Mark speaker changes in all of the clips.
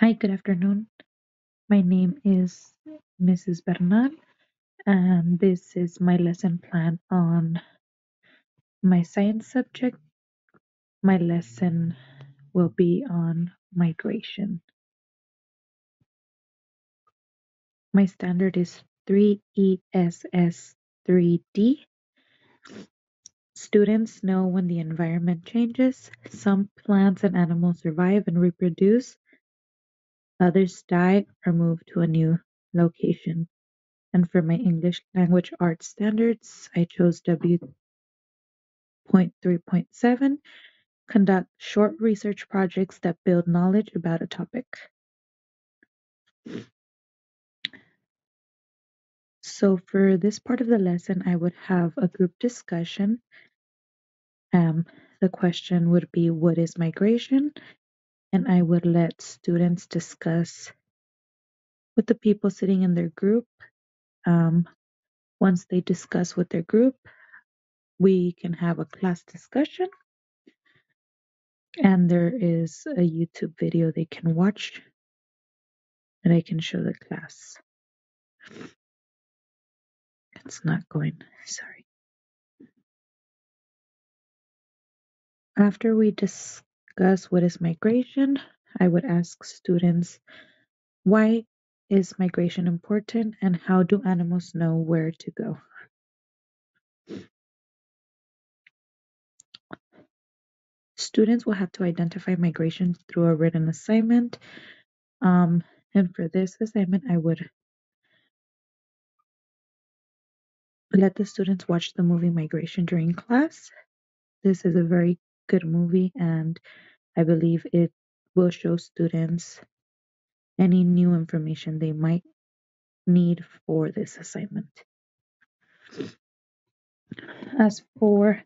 Speaker 1: Hi, good afternoon. My name is Mrs. Bernal, and this is my lesson plan on my science subject. My lesson will be on migration. My standard is 3ESS3D. Students know when the environment changes, some plants and animals survive and reproduce, others die or move to a new location. And for my English language arts standards, I chose W.3.7 Conduct short research projects that build knowledge about a topic. So for this part of the lesson, I would have a group discussion. Um, the question would be, what is migration? And I would let students discuss with the people sitting in their group. Um, once they discuss with their group, we can have a class discussion. And there is a YouTube video they can watch that I can show the class. It's not going, sorry. After we discuss what is migration, I would ask students why is migration important and how do animals know where to go? Students will have to identify migration through a written assignment. Um, and for this assignment, I would let the students watch the movie Migration during class. This is a very good movie, and I believe it will show students any new information they might need for this assignment. As for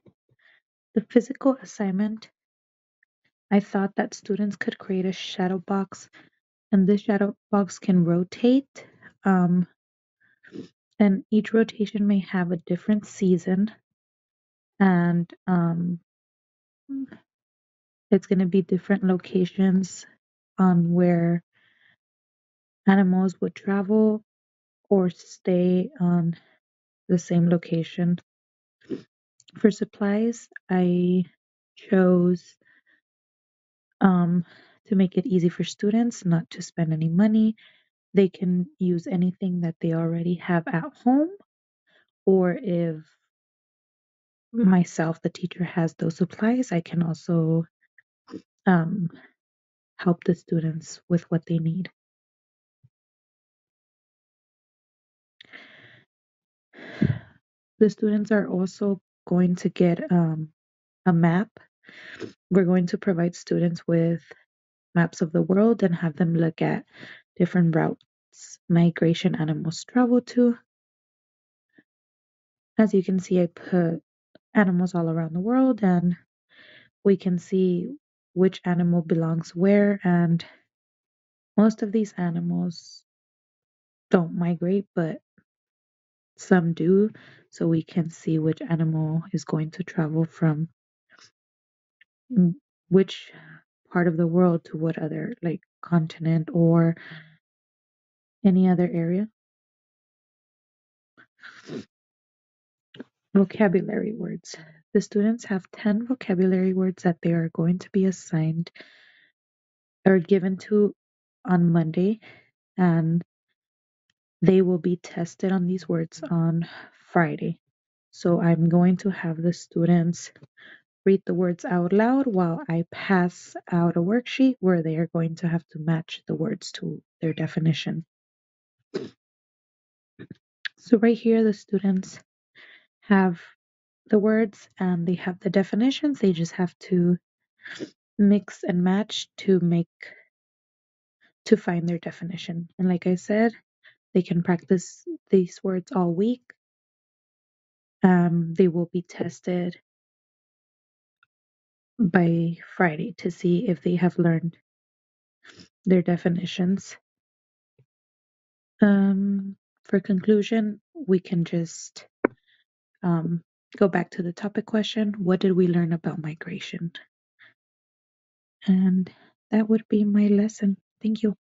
Speaker 1: the physical assignment, I thought that students could create a shadow box, and this shadow box can rotate. Um, and each rotation may have a different season, and um, it's going to be different locations on where animals would travel or stay on the same location. For supplies, I chose um, to make it easy for students not to spend any money. They can use anything that they already have at home, or if myself, the teacher, has those supplies, I can also um, help the students with what they need. The students are also going to get um, a map. We're going to provide students with maps of the world and have them look at different routes migration animals travel to. As you can see, I put animals all around the world and we can see which animal belongs where and most of these animals don't migrate but some do so we can see which animal is going to travel from which part of the world to what other like continent or any other area vocabulary words the students have 10 vocabulary words that they are going to be assigned or given to on monday and they will be tested on these words on friday so i'm going to have the students read the words out loud while I pass out a worksheet where they are going to have to match the words to their definition. So right here, the students have the words and they have the definitions. They just have to mix and match to make to find their definition. And like I said, they can practice these words all week. Um, they will be tested by Friday to see if they have learned their definitions. Um, for conclusion, we can just um, go back to the topic question what did we learn about migration? And that would be my lesson. Thank you.